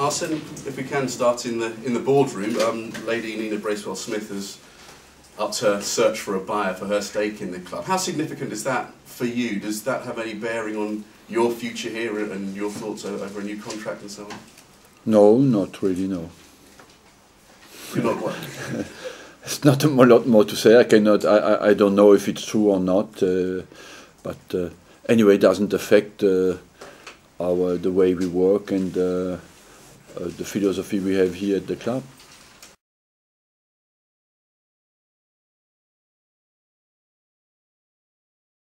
Arsene, if we can start in the in the boardroom, um, Lady Nina Bracewell Smith has upped her search for a buyer for her stake in the club. How significant is that for you? Does that have any bearing on your future here and your thoughts over a new contract and so on? No, not really. No. You're not what? It's not a lot more to say. I cannot. I, I, I don't know if it's true or not. Uh, but uh, anyway, it doesn't affect uh, our the way we work and uh, Uh, the philosophy we have here at the club.